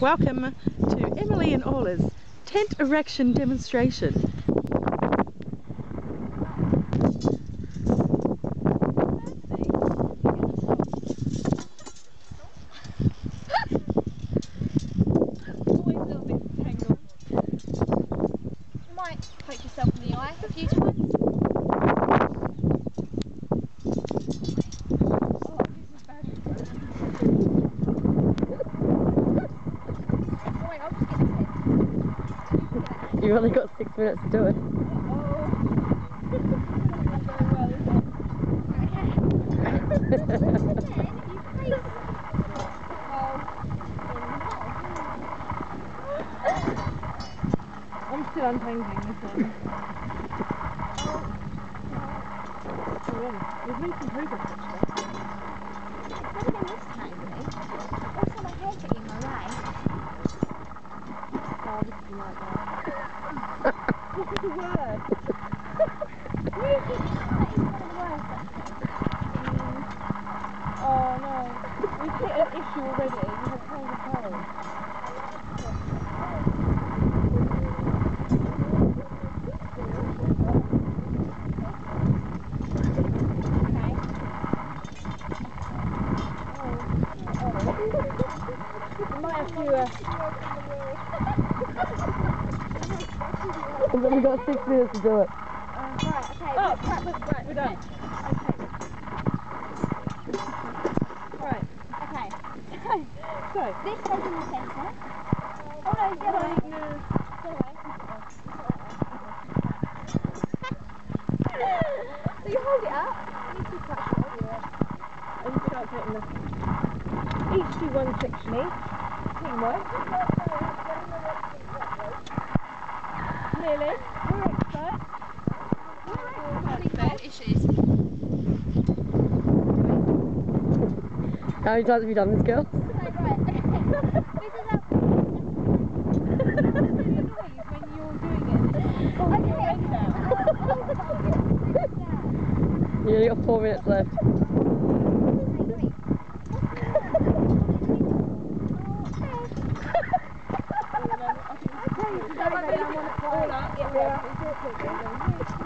Welcome to Emily and Orla's tent erection demonstration. always a little bit tangled. You might poke yourself in the eye a few times. Oh, this is bad. Oh, wait, I'll just get this head. You can get that. You've only got six minutes to do it. I'm still untangling this one. Oh, really? We've made some progress actually. It's better than this tangling. Also, my hair's getting in my way. Oh, this is a nightmare. this is the worst. That is one of the worst, actually. Oh no. We've issue already. We have of holes. We might to. Uh, We've only got six minutes to do it. Uh, right, okay. oh, we're, right, we're done. Right. So, This goes in the centre. Oh no, the other no, so you hold it up. And you start getting the each do one section each. Teamwork. Nearly. We're experts. How many times have you done this, girl? You only got four minutes left.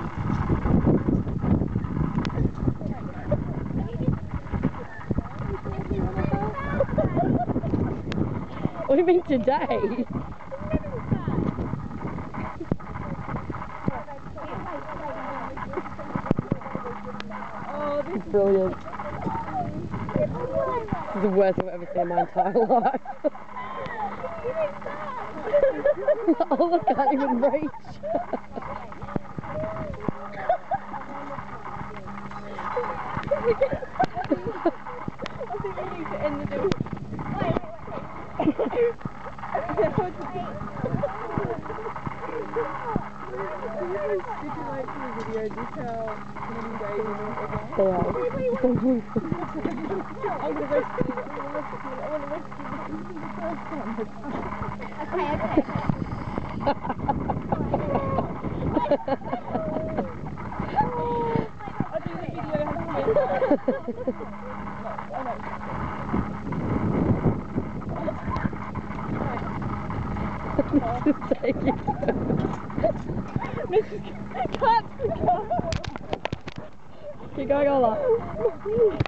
What do you mean today? Oh, this Brilliant. This is the worst I've ever seen in my entire life. oh, I can't even reach. I think we need to end the do. Did you like the video? Just how engaging They are. Rescue you. I'm gonna rescue you. I wanna rescue you. This is the first. Okay, okay. I'll do the video to this shaky. Mrs. Cats, keep going,